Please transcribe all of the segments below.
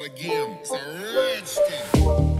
not a it's a rich.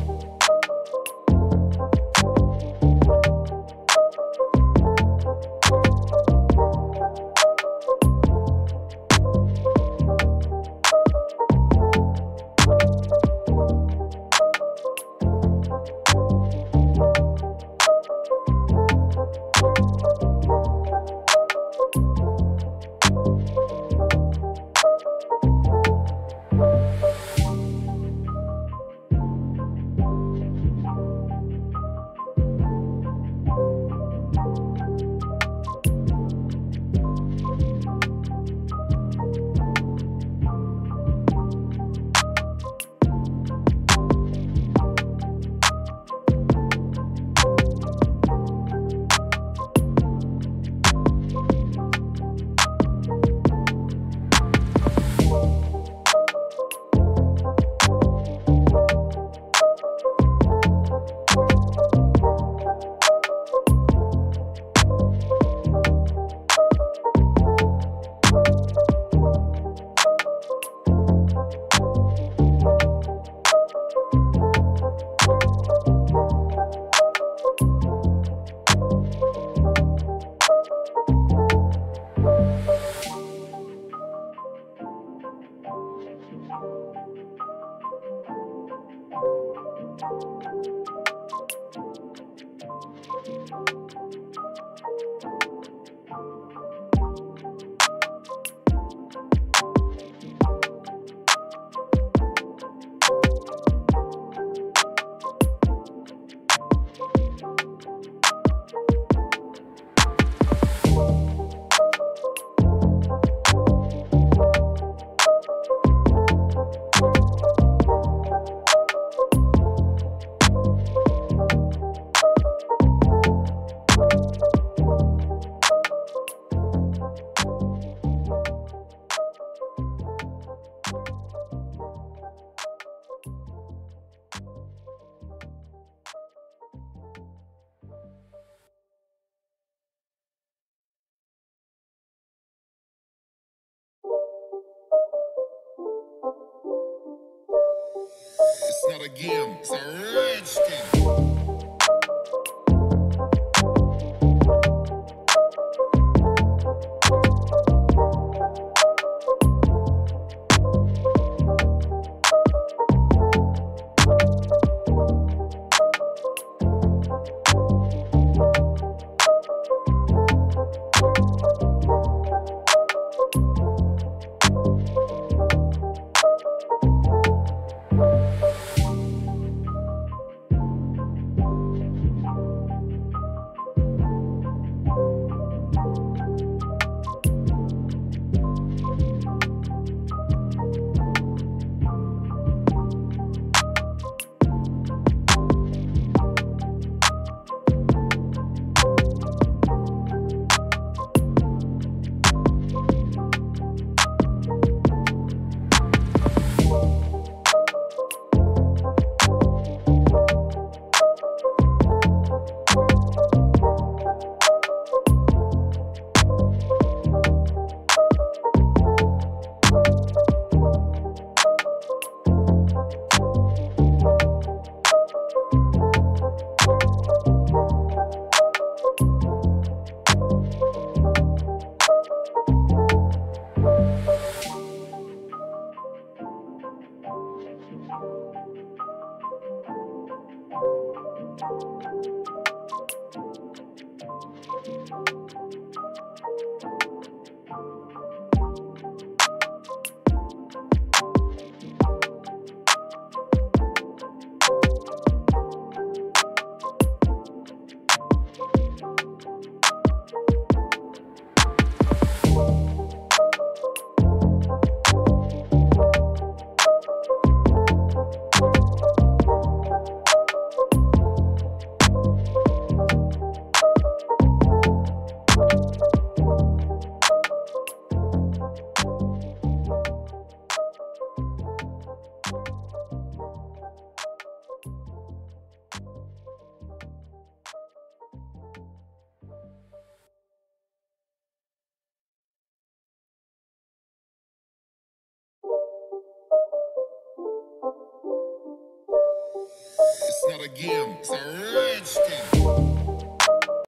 It's again. It's a legend.